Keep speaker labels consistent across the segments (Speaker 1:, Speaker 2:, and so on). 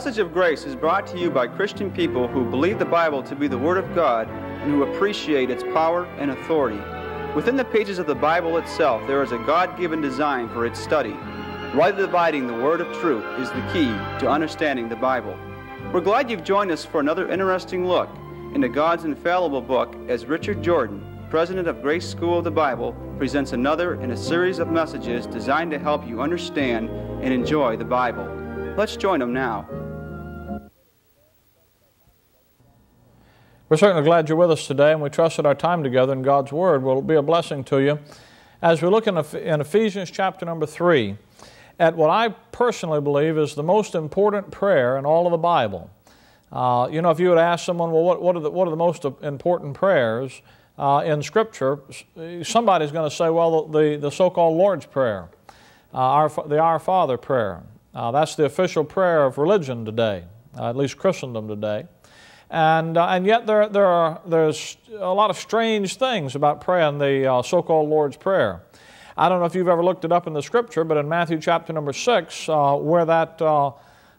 Speaker 1: message of grace is brought to you by Christian people who believe the Bible to be the Word of God and who appreciate its power and authority. Within the pages of the Bible itself, there is a God given design for its study. Rightly dividing the Word of truth is the key to understanding the Bible. We're glad you've joined us for another interesting look into God's infallible book as Richard Jordan, president of Grace School of the Bible, presents another in a series of messages designed to help you understand and enjoy the Bible. Let's join him now.
Speaker 2: We're certainly glad you're with us today, and we trust that our time together in God's Word will be a blessing to you as we look in, Ephesians chapter number 3 at what I personally believe is the most important prayer in all of the Bible. Uh, you know, if you would ask someone, well, what, what, are, the, what are the most important prayers uh, in Scripture? Somebody's going to say, well, the, the so called Lord's Prayer, uh, our, the Our Father prayer. Uh, that's the official prayer of religion today, uh, at least Christendom today. And, uh, and yet there, there are, there's a lot of strange things about praying the so called Lord's Prayer. I don't know if you've ever looked it up in the Scripture, but in Matthew chapter number 6, where that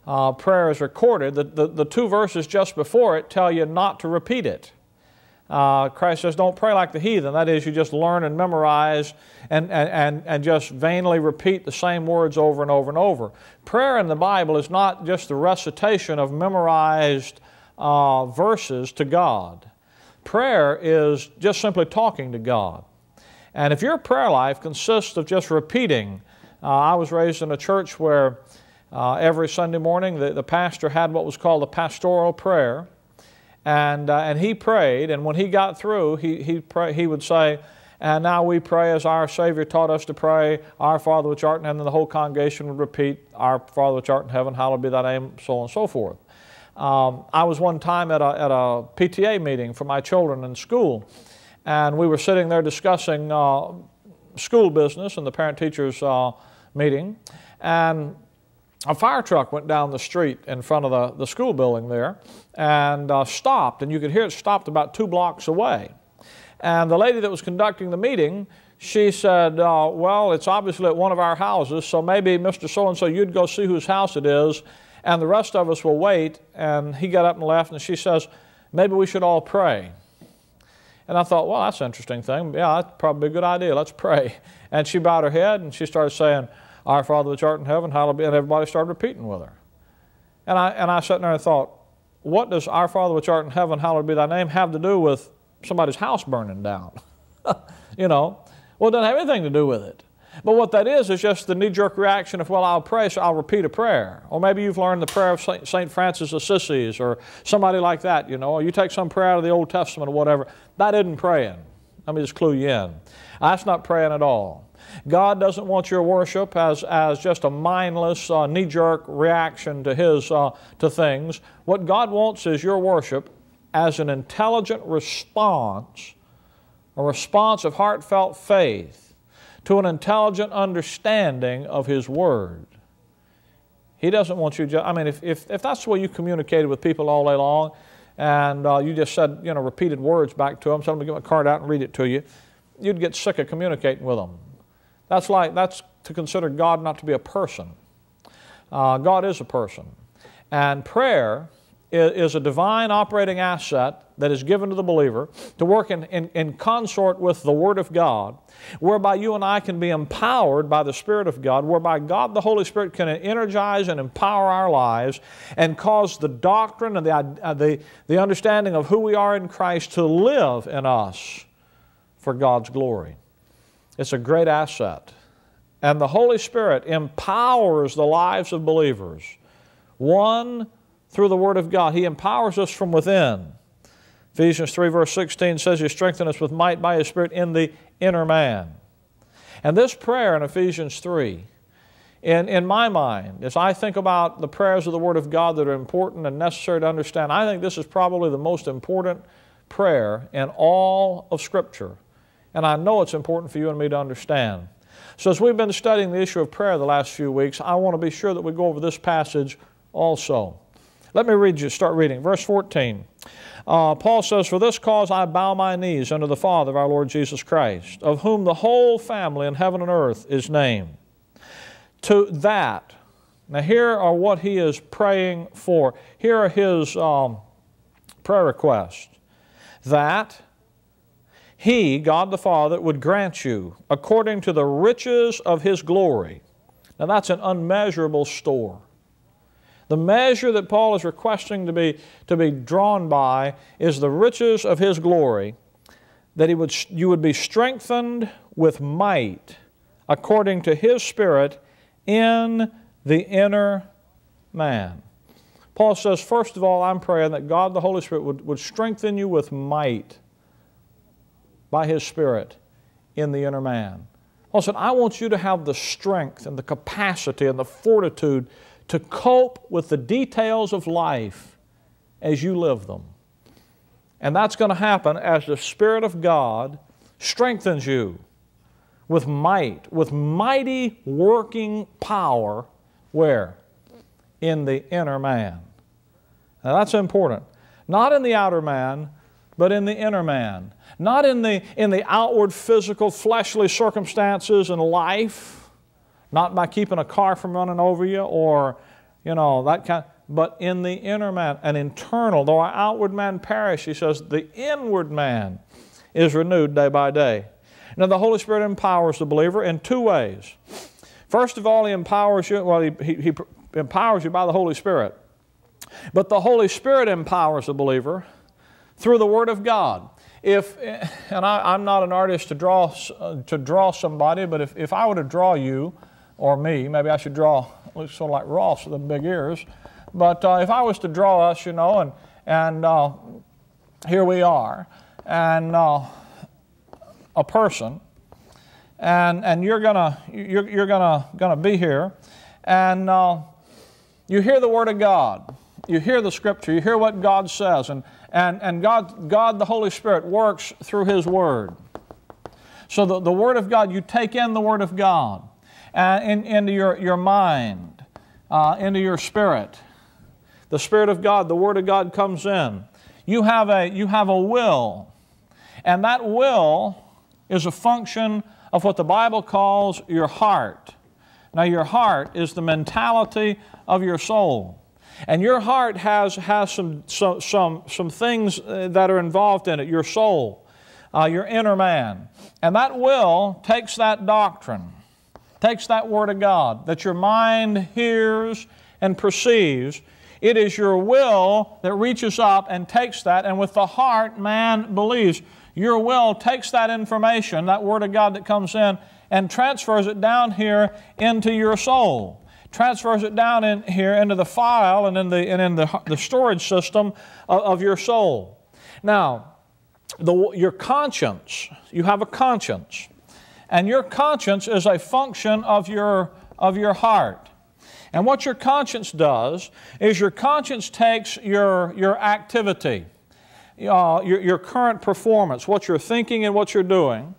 Speaker 2: uh, prayer is recorded, the, the, the, two verses just before it tell you not to repeat it. Uh, Christ says, don't pray like the heathen. That is, you just learn and memorize and, and, and just vainly repeat the same words over and over and over. Prayer in the Bible is not just the recitation of memorized uh, verses to God. Prayer is just simply talking to God. And if your prayer life consists of just repeating, uh, I was raised in a church where uh, every Sunday morning, the, the pastor had what was called a pastoral prayer. And, uh, and he prayed, and when he got through, he, he, pray, he would say, And now we pray as our Savior taught us to pray, Our Father which art in heaven, and the whole congregation would repeat, Our Father which art in heaven, hallowed be thy name, so on and so forth. Um, I was one time at a, at a PTA meeting for my children in school, and we were sitting there discussing uh, school business and the parent teachers uh, meeting. And a fire truck went down the street in front of the, the school building there and uh, stopped, and you could hear it stopped about two blocks away. And the lady that was conducting the meeting, she said, uh, Well, it's obviously at one of our houses, so maybe Mr. So and so, you'd go see whose house it is, and the rest of us will wait. And he got up and left, and she says, Maybe we should all pray. And I thought, Well, that's an interesting thing. Yeah, that's probably a good idea. Let's pray. And she bowed her head and she started saying, our Father which art in heaven, hallowed be, thy name, and everybody started repeating with her. And I, and I sat there and thought, what does Our Father which art in heaven, hallowed be thy name, have to do with somebody's house burning down? you know, well, it doesn't have anything to do with it. But what that is, is just the knee jerk reaction of, well, I'll pray, so I'll repeat a prayer. Or maybe you've learned the prayer of St. Francis of Assisi or somebody like that, you know, or you take some prayer out of the Old Testament or whatever. That isn't praying. Let me just clue you in. That's not praying at all. God doesn't want your worship as, as just a mindless, uh, knee jerk reaction to, his, uh, to things. What God wants is your worship as an intelligent response, a response of heartfelt faith to an intelligent understanding of His Word. He doesn't want you just, I mean, if, if, if that's the way you communicated with people all day long, and uh, you just said, you know, repeated words back to them, so I'm going to get my card out and read it to you, you'd get sick of communicating with them. That's like, that's to consider God not to be a person. Uh, God is a person. And prayer is, a divine operating asset that is given to the believer to work in, in, in consort with the Word of God, whereby you and I can be empowered by the Spirit of God, whereby God the Holy Spirit can energize and empower our lives and cause the doctrine and the, uh, the, the understanding of who we are in Christ to live in us for God's glory. It's a great asset. And the Holy Spirit empowers the lives of believers. One, through the Word of God. He empowers us from within. Ephesians 3, verse 16 says, He strengthens us with might by His Spirit in the inner man. And this prayer in Ephesians 3, in, in my mind, as I think about the prayers of the Word of God that are important and necessary to understand, I think this is probably the most important prayer in all of Scripture. And I know it's important for you and me to understand. So, as we've been studying the issue of prayer the last few weeks, I want to be sure that we go over this passage also. Let me read you, start reading. Verse 14. Uh, Paul says, For this cause I bow my knees unto the Father of our Lord Jesus Christ, of whom the whole family in heaven and earth is named. To that, Now, here are what he is praying for. Here are his um, prayer requests that he, God the Father, would grant you according to the riches of his glory. Now, that's an unmeasurable store. The measure that Paul is requesting to be, to be drawn by is the riches of his glory, that he would, you would be strengthened with might according to his Spirit in the inner man. Paul says, first of all, I'm praying that God the Holy Spirit would, would strengthen you with might by his Spirit in the inner man. Paul said, I want you to have the strength and the capacity and the fortitude to cope with the details of life as you live them. And that's going to happen as the Spirit of God strengthens you with might, with mighty working power. Where? In the inner man. Now that's important. Not in the outer man, but in the inner man. Not in the, in the outward physical fleshly circumstances and life not by keeping a car from running over you or, you know, that kind, but in the inner man, an internal. Though our outward man perish, he says, the inward man is renewed day by day. Now, the Holy Spirit empowers the believer in two ways. First of all, He empowers you, well, He, he, he empowers you by the Holy Spirit. But the Holy Spirit empowers the believer through the Word of God. If, and I, am not an artist to draw, uh, to draw somebody, but if, if I were to draw you, or me. Maybe I should draw, looks sort of like Ross with the big ears. But uh, if I was to draw us, you know, and, and uh, here we are, and uh, a person, and, and you're gonna, you're, you're gonna, gonna be here, and uh, you hear the Word of God. You hear the Scripture. You hear what God says, and, and, and God, God, the Holy Spirit, works through His Word. So the, the Word of God, you take in the Word of God uh, in, into your, your mind, uh, into your spirit. The Spirit of God, the Word of God comes in. You have a, you have a will, and that will is a function of what the Bible calls your heart. Now, your heart is the mentality of your soul. And your heart has, has some, some, some, some things uh, that are involved in it, your soul, uh, your inner man. And that will takes that doctrine takes that Word of God that your mind hears and perceives. It is your will that reaches up and takes that, and with the heart, man believes. Your will takes that information, that Word of God that comes in, and transfers it down here into your soul. Transfers it down in here into the file and in the, and in the, the storage system of, of your soul. Now, the, your conscience, you have a conscience. And your conscience is a function of your, of your heart. And what your conscience does is your conscience takes your, your activity, uh, your, your current performance, what you're thinking and what you're doing,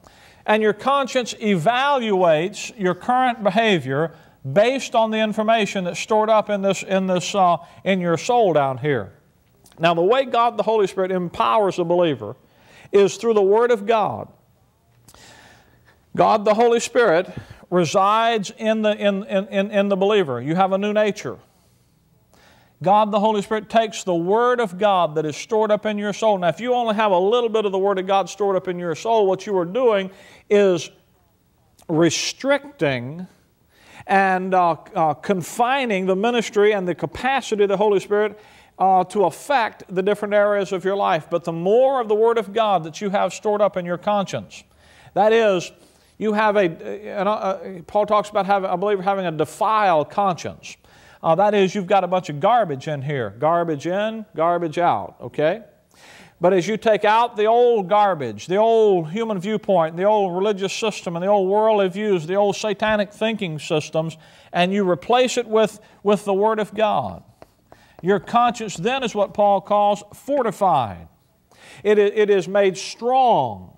Speaker 2: and your conscience evaluates your current behavior based on the information that's stored up in, this, in, this, uh, in your soul down here. Now, the way God the Holy Spirit empowers a believer is through the Word of God. God the Holy Spirit resides in the, in, in, in the believer. You have a new nature. God the Holy Spirit takes the Word of God that is stored up in your soul. Now, if you only have a little bit of the Word of God stored up in your soul, what you are doing is restricting and uh, uh, confining the ministry and the capacity of the Holy Spirit uh, to affect the different areas of your life. But the more of the Word of God that you have stored up in your conscience, that is, you have a, uh, Paul talks about having, I believe, having a defiled conscience. Uh, that is, you've got a bunch of garbage in here. Garbage in, garbage out, okay? But as you take out the old garbage, the old human viewpoint, the old religious system, and the old worldly views, the old satanic thinking systems, and you replace it with, with the Word of God, your conscience then is what Paul calls fortified. It, it is made strong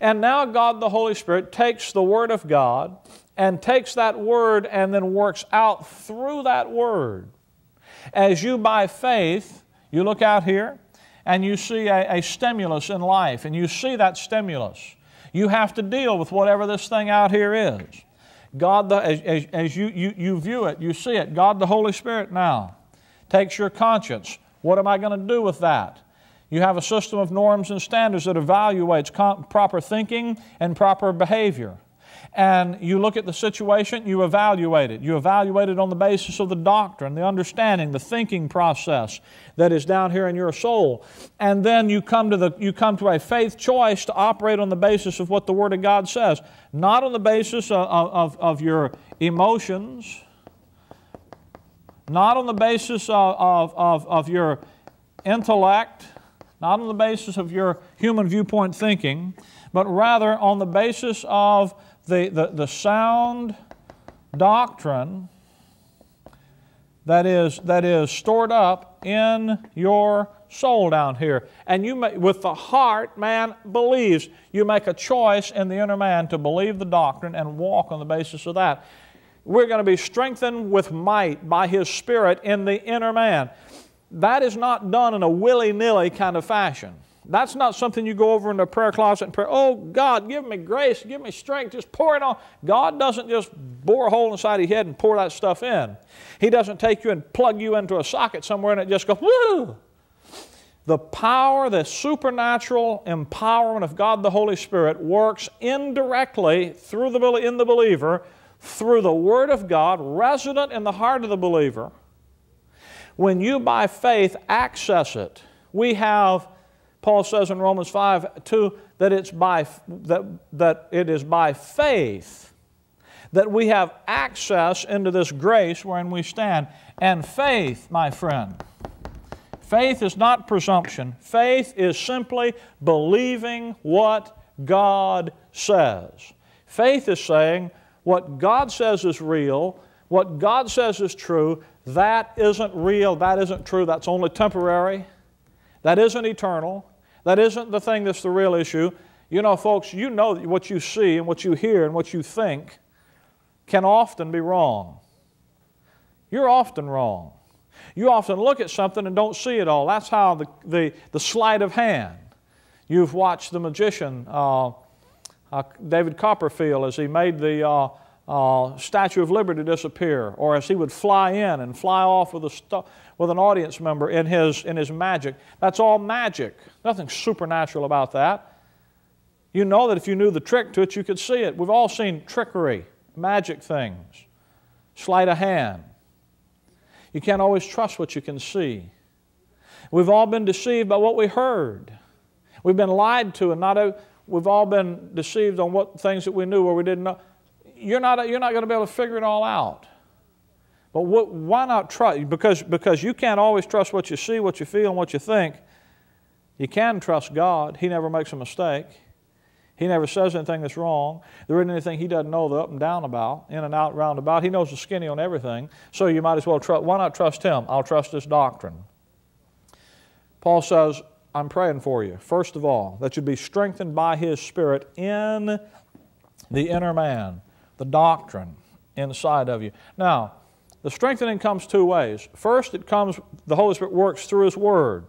Speaker 2: and now God the Holy Spirit takes the Word of God and takes that Word and then works out through that Word. As you, by faith, you look out here and you see a, a stimulus in life, and you see that stimulus. You have to deal with whatever this thing out here is. God, the, as, as, as you, you, you view it, you see it, God the Holy Spirit now takes your conscience. What am I going to do with that? You have a system of norms and standards that evaluates proper thinking and proper behavior and you look at the situation, you evaluate it. You evaluate it on the basis of the doctrine, the understanding, the thinking process that is down here in your soul. And then you come to, the, you come to a faith choice to operate on the basis of what the Word of God says, not on the basis of, of, of your emotions, not on the basis of, of, of, of your intellect, not on the basis of your human viewpoint thinking, but rather on the basis of the, the, the sound doctrine that is, that is stored up in your soul down here. And you may, with the heart, man believes. You make a choice in the inner man to believe the doctrine and walk on the basis of that. We're going to be strengthened with might by His Spirit in the inner man. That is not done in a willy nilly kind of fashion. That's not something you go over in the prayer closet and pray, oh God, give me grace, give me strength, just pour it on. God doesn't just bore a hole inside your head and pour that stuff in. He doesn't take you and plug you into a socket somewhere and it just goes, woo! The power, the supernatural empowerment of God the Holy Spirit works indirectly through the, in the believer through the Word of God resident in the heart of the believer. When you by faith access it, we have Paul says in Romans 5 2 that, it's by, that, that it is by faith that we have access into this grace wherein we stand. And faith, my friend, faith is not presumption. Faith is simply believing what God says. Faith is saying what God says is real, what God says is true, that isn't real, that isn't true, that's only temporary, that isn't eternal. That isn't the thing that's the real issue. You know, folks, you know that what you see and what you hear and what you think can often be wrong. You're often wrong. You often look at something and don't see it all. That's how the, the, the sleight of hand. You've watched the magician, uh, uh, David Copperfield, as he made the uh, uh Statue of Liberty disappear, or as he would fly in and fly off with a, with an audience member in his, in his magic. That's all magic. Nothing supernatural about that. You know that if you knew the trick to it, you could see it. We've all seen trickery, magic things, sleight of hand. You can't always trust what you can see. We've all been deceived by what we heard. We've been lied to, and not we've all been deceived on what things that we knew or we didn't know. You're not, you're not going to be able to figure it all out. But what, why not trust? Because, because you can't always trust what you see, what you feel, and what you think. You can trust God. He never makes a mistake. He never says anything that's wrong. There isn't anything he doesn't know the up and down about, in and out, round about. He knows the skinny on everything. So you might as well trust. Why not trust him? I'll trust this doctrine. Paul says, I'm praying for you, first of all, that you'd be strengthened by his Spirit in the inner man, the doctrine inside of you. Now, the strengthening comes two ways. First, it comes, the Holy Spirit works through His Word.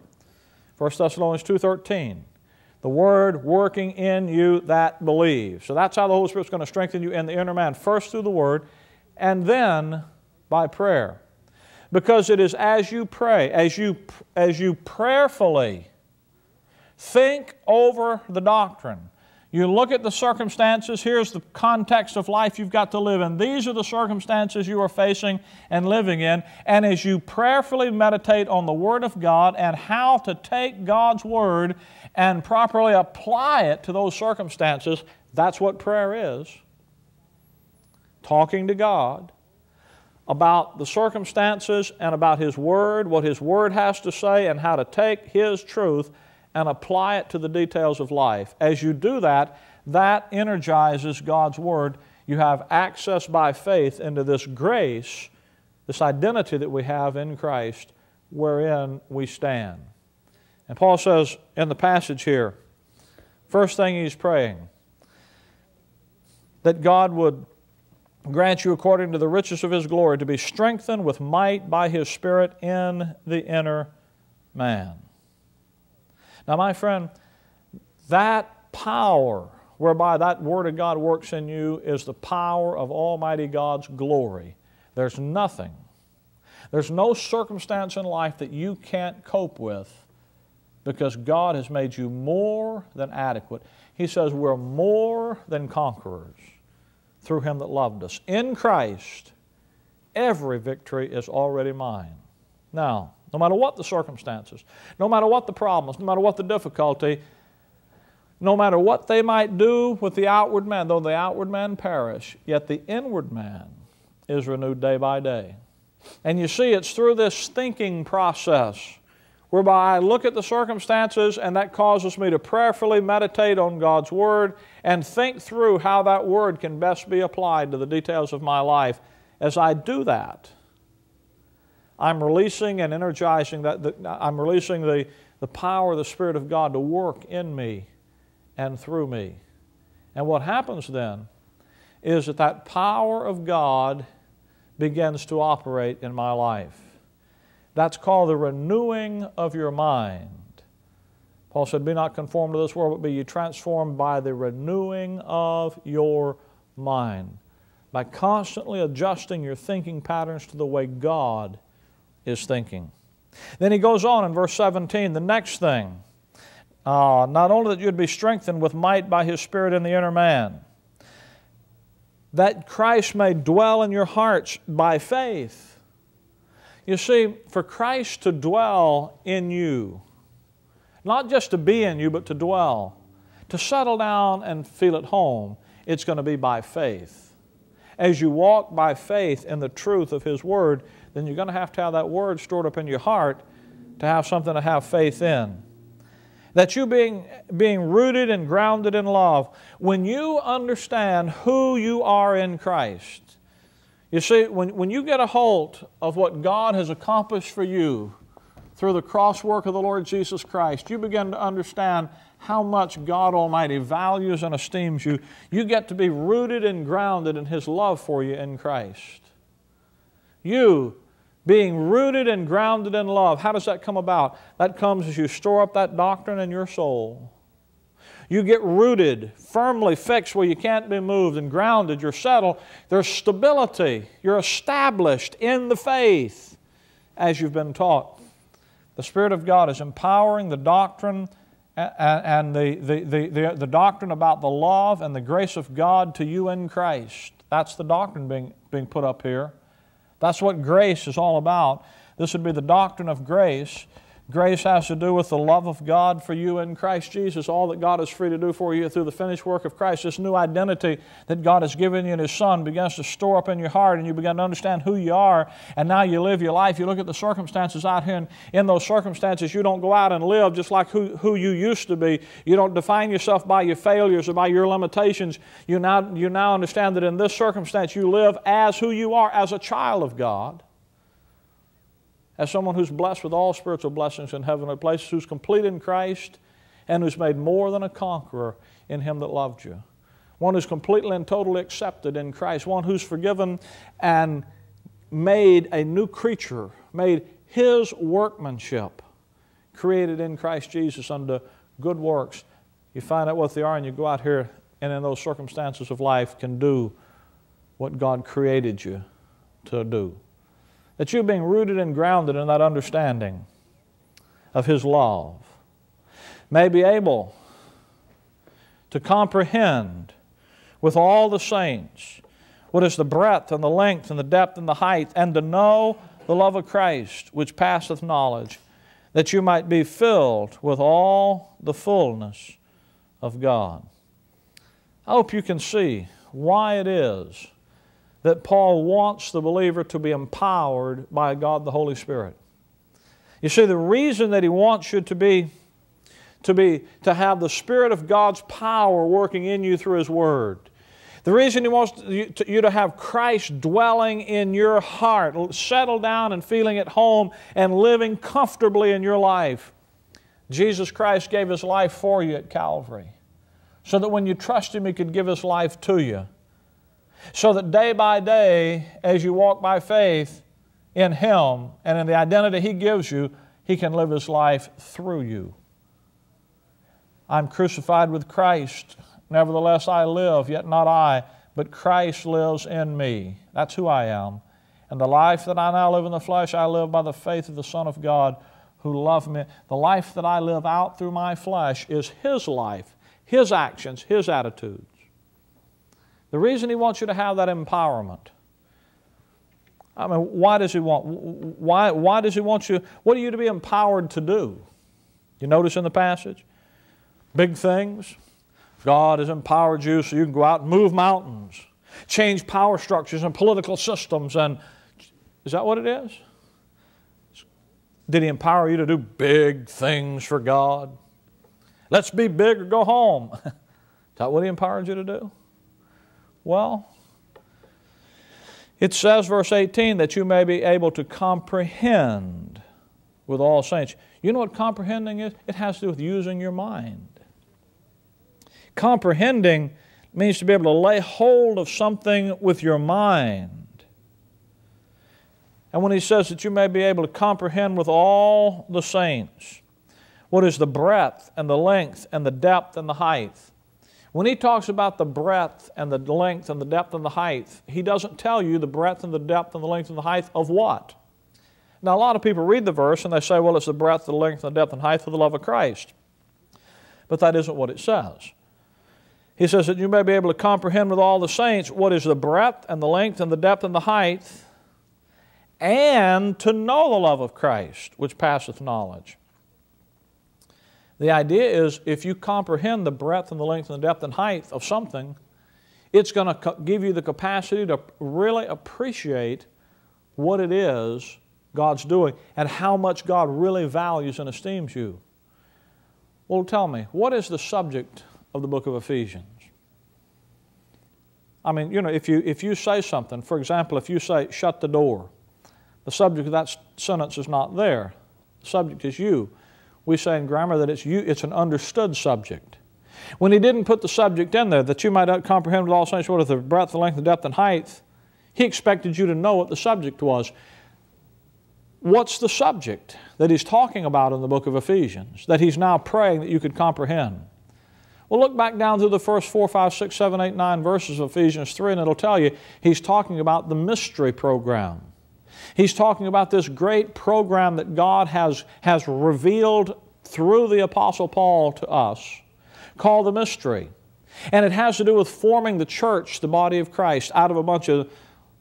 Speaker 2: 1 Thessalonians 2.13. The Word working in you that believe. So that's how the Holy Spirit's going to strengthen you in the inner man. First through the Word, and then by prayer. Because it is as you pray, as you, as you prayerfully think over the doctrine, you look at the circumstances, here's the context of life you've got to live in. These are the circumstances you are facing and living in. And as you prayerfully meditate on the Word of God and how to take God's Word and properly apply it to those circumstances, that's what prayer is. Talking to God about the circumstances and about His Word, what His Word has to say, and how to take His truth and apply it to the details of life. As you do that, that energizes God's Word. You have access by faith into this grace, this identity that we have in Christ, wherein we stand. And Paul says in the passage here, first thing he's praying, that God would grant you according to the riches of his glory to be strengthened with might by his Spirit in the inner man. Now, my friend, that power whereby that Word of God works in you is the power of Almighty God's glory. There's nothing, there's no circumstance in life that you can't cope with because God has made you more than adequate. He says we're more than conquerors through Him that loved us. In Christ, every victory is already mine. Now, no matter what the circumstances, no matter what the problems, no matter what the difficulty, no matter what they might do with the outward man, though the outward man perish, yet the inward man is renewed day by day. And you see, it's through this thinking process whereby I look at the circumstances and that causes me to prayerfully meditate on God's Word and think through how that Word can best be applied to the details of my life. As I do that, I'm releasing and energizing that, the, I'm releasing the, the power of the Spirit of God to work in me and through me. And what happens then is that that power of God begins to operate in my life. That's called the renewing of your mind. Paul said, Be not conformed to this world, but be ye transformed by the renewing of your mind. By constantly adjusting your thinking patterns to the way God is thinking. Then he goes on in verse 17, the next thing uh, not only that you'd be strengthened with might by his Spirit in the inner man, that Christ may dwell in your hearts by faith. You see, for Christ to dwell in you, not just to be in you, but to dwell, to settle down and feel at home, it's going to be by faith. As you walk by faith in the truth of His Word, then you're going to have to have that Word stored up in your heart to have something to have faith in that you being, being rooted and grounded in love, when you understand who you are in Christ, you see, when, when you get a hold of what God has accomplished for you through the cross work of the Lord Jesus Christ, you begin to understand how much God Almighty values and esteems you. You get to be rooted and grounded in His love for you in Christ. You being rooted and grounded in love. How does that come about? That comes as you store up that doctrine in your soul. You get rooted, firmly fixed where you can't be moved, and grounded. You're settled. There's stability. You're established in the faith as you've been taught. The Spirit of God is empowering the doctrine and the, the, the, the, doctrine about the love and the grace of God to you in Christ. That's the doctrine being, being put up here. That's what grace is all about. This would be the doctrine of grace. Grace has to do with the love of God for you in Christ Jesus, all that God is free to do for you through the finished work of Christ. This new identity that God has given you in His Son begins to store up in your heart, and you begin to understand who you are, and now you live your life. You look at the circumstances out here, and in those circumstances, you don't go out and live just like who, who you used to be. You don't define yourself by your failures or by your limitations. You now, you now understand that in this circumstance, you live as who you are, as a child of God as someone who's blessed with all spiritual blessings in heavenly places, who's complete in Christ, and who's made more than a conqueror in Him that loved you. One who's completely and totally accepted in Christ. One who's forgiven and made a new creature, made His workmanship, created in Christ Jesus unto good works. You find out what they are, and you go out here and in those circumstances of life can do what God created you to do that you being rooted and grounded in that understanding of His love may be able to comprehend with all the saints what is the breadth and the length and the depth and the height, and to know the love of Christ which passeth knowledge, that you might be filled with all the fullness of God. I hope you can see why it is that Paul wants the believer to be empowered by God the Holy Spirit. You see, the reason that he wants you to be to be to have the Spirit of God's power working in you through His Word. The reason He wants you to, have Christ dwelling in your heart, settled down and feeling at home and living comfortably in your life. Jesus Christ gave His life for you at Calvary so that when you trust Him, He could give His life to you. So that day by day, as you walk by faith in Him and in the identity He gives you, He can live His life through you. I'm crucified with Christ. Nevertheless, I live, yet not I, but Christ lives in me. That's who I am. And the life that I now live in the flesh, I live by the faith of the Son of God who loved me. The life that I live out through my flesh is His life, His actions, His attitudes. The reason He wants you to have that empowerment. I mean, why does He want? Why, why does He want you? What are you to be empowered to do? You notice in the passage? Big things. God has empowered you so you can go out and move mountains, change power structures and political systems. And is that what it is? Did He empower you to do big things for God? Let's be big or go home. is that what He empowered you to do? Well, it says, verse 18, that you may be able to comprehend with all saints. You know what comprehending is? It has to do with using your mind. Comprehending means to be able to lay hold of something with your mind. And when he says that you may be able to comprehend with all the saints what is the breadth and the length and the depth and the height. When he talks about the breadth and the length and the depth and the height, he doesn't tell you the breadth and the depth and the length and the height of what? Now, a lot of people read the verse and they say, well, it's the breadth, the length, and the depth, and height of the love of Christ. But that isn't what it says. He says that you may be able to comprehend with all the saints what is the breadth and the length and the depth and the height, and to know the love of Christ, which passeth knowledge. The idea is if you comprehend the breadth and the length and the depth and height of something, it's going to give you the capacity to really appreciate what it is God's doing and how much God really values and esteems you. Well, tell me, what is the subject of the book of Ephesians? I mean, you know, if you, if you say something, for example, if you say, shut the door, the subject of that sentence is not there. The subject is you. We say in grammar that it's you, it's an understood subject. When he didn't put the subject in there, that you might comprehend with all saints what is the breadth, the length, the depth, and height, he expected you to know what the subject was. What's the subject that he's talking about in the book of Ephesians that he's now praying that you could comprehend? Well, look back down through the first four, five, six, seven, eight, nine verses of Ephesians 3, and it'll tell you he's talking about the mystery program. He's talking about this great program that God has, has revealed through the Apostle Paul to us called the mystery. And it has to do with forming the church, the body of Christ, out of a bunch of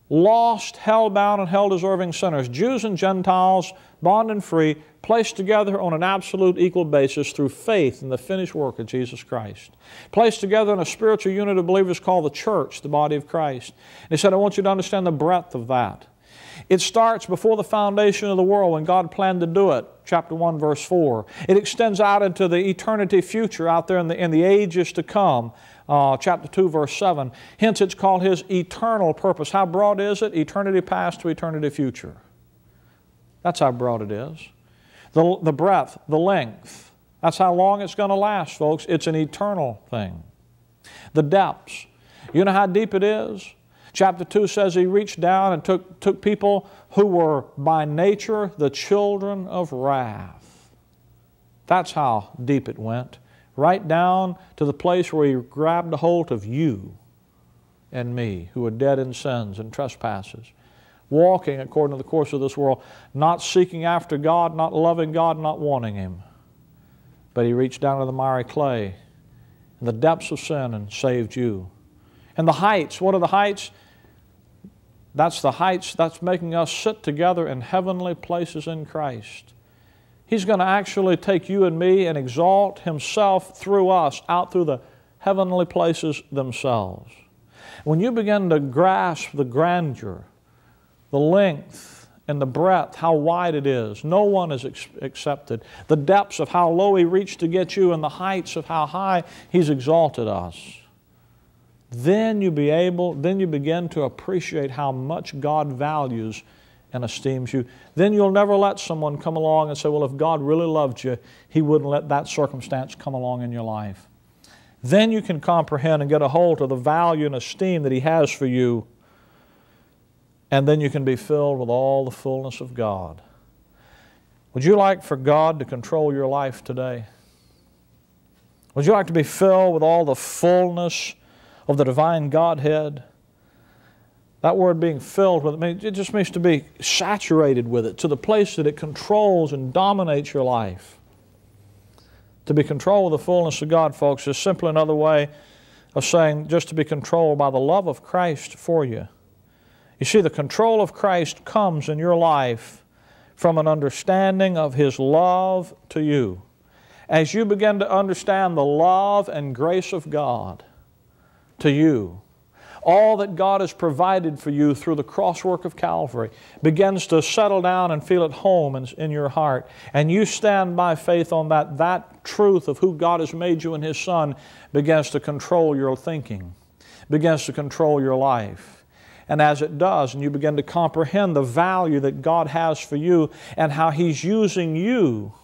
Speaker 2: lost, hell-bound, and hell-deserving sinners, Jews and Gentiles, bond and free, placed together on an absolute equal basis through faith in the finished work of Jesus Christ. Placed together in a spiritual unit of believers called the church, the body of Christ. And he said, I want you to understand the breadth of that. It starts before the foundation of the world when God planned to do it, chapter 1, verse 4. It extends out into the eternity future out there in the, in the ages to come uh, chapter 2, verse 7. Hence, it's called His eternal purpose. How broad is it? Eternity past to eternity future. That's how broad it is. The, the breadth, the length. That's how long it's going to last, folks. It's an eternal thing. The depths. You know how deep it is? Chapter 2 says he reached down and took, took people who were by nature the children of wrath. That's how deep it went right down to the place where He grabbed a hold of you and me, who are dead in sins and trespasses, walking according to the course of this world, not seeking after God, not loving God, not wanting Him. But He reached down to the miry clay in the depths of sin and saved you. And the heights, what are the heights? That's the heights that's making us sit together in heavenly places in Christ. He's going to actually take you and me and exalt Himself through us out through the heavenly places themselves. When you begin to grasp the grandeur, the length, and the breadth, how wide it is, no one is accepted. The depths of how low He reached to get you, and the heights of how high He's exalted us. Then you be able, then you begin to appreciate how much God values and esteems you, then you'll never let someone come along and say, Well, if God really loved you, He wouldn't let that circumstance come along in your life. Then you can comprehend and get a hold of the value and esteem that He has for you, and then you can be filled with all the fullness of God. Would you like for God to control your life today? Would you like to be filled with all the fullness of the divine Godhead? That word being filled with it, it just means to be saturated with it to the place that it controls and dominates your life. To be controlled with the fullness of God, folks, is simply another way of saying just to be controlled by the love of Christ for you. You see, the control of Christ comes in your life from an understanding of His love to you. As you begin to understand the love and grace of God to you, all that God has provided for you through the cross work of Calvary begins to settle down and feel at home in, in, your heart. And you stand by faith on that. That truth of who God has made you in His Son begins to control your thinking, begins to control your life. And as it does, and you begin to comprehend the value that God has for you and how He's using you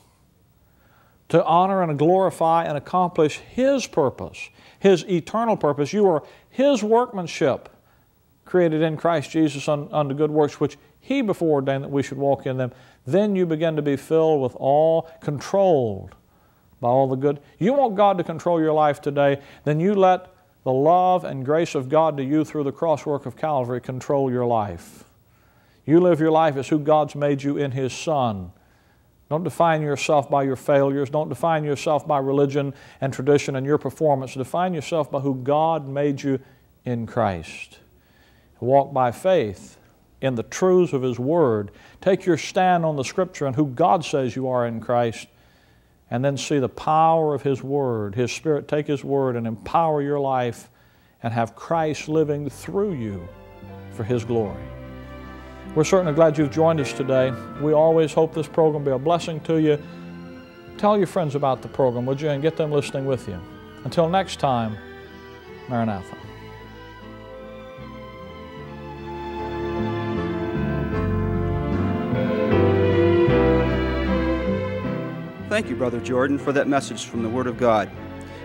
Speaker 2: to honor and glorify and accomplish His purpose, His eternal purpose. You are His workmanship, created in Christ Jesus unto good works, which He before ordained that we should walk in them. Then you begin to be filled with all, controlled by all the good. You want God to control your life today, then you let the love and grace of God to you through the cross work of Calvary control your life. You live your life as who God's made you in His Son. Don't define yourself by your failures. Don't define yourself by religion and tradition and your performance. Define yourself by who God made you in Christ. Walk by faith in the truths of His Word. Take your stand on the Scripture and who God says you are in Christ. And then see the power of His Word. His Spirit take His Word and empower your life and have Christ living through you for His glory. We're certainly glad you've joined us today. We always hope this program be a blessing to you. Tell your friends about the program, would you, and get them listening with you. Until next time, Maranatha.
Speaker 1: Thank you, Brother Jordan, for that message from the Word of God.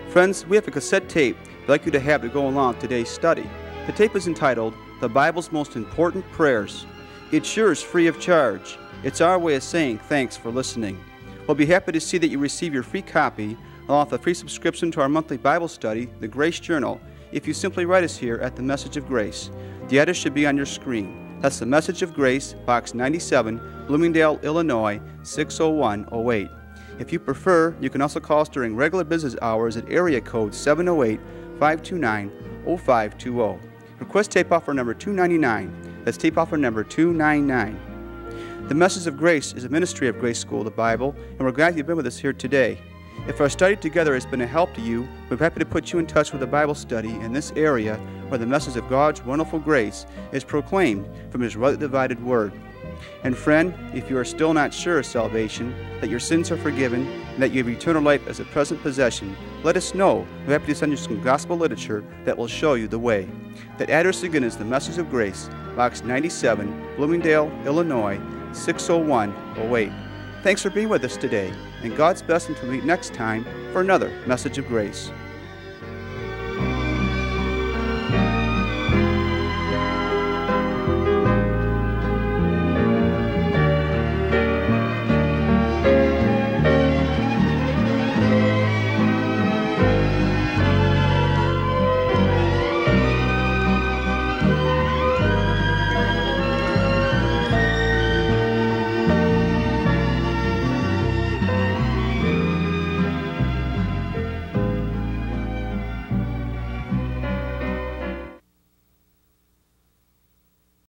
Speaker 1: Friends, we have a cassette tape we'd like you to have to go along today's study. The tape is entitled The Bible's Most Important Prayers. It's yours free of charge. It's our way of saying thanks for listening. We'll be happy to see that you receive your free copy along with a free subscription to our monthly Bible study, the Grace Journal, if you simply write us here at the Message of Grace. The address should be on your screen. That's the Message of Grace, Box 97, Bloomingdale, Illinois 60108. If you prefer, you can also call us during regular business hours at area code 708 529 0520. Request tape offer number 299. That's tape offer number 299. The Message of Grace is a ministry of Grace School the Bible, and we're glad you've been with us here today. If our study together has been a help to you, we're happy to put you in touch with a Bible study in this area where the message of God's wonderful grace is proclaimed from His rightly divided Word. And friend, if you are still not sure of salvation, that your sins are forgiven, and that you have eternal life as a present possession, let us know. We're happy to send you some gospel literature that will show you the way. That address again is the Message of Grace, Box 97, Bloomingdale, Illinois 60108. Thanks for being with us today, and God's best until we meet next time for another Message of Grace.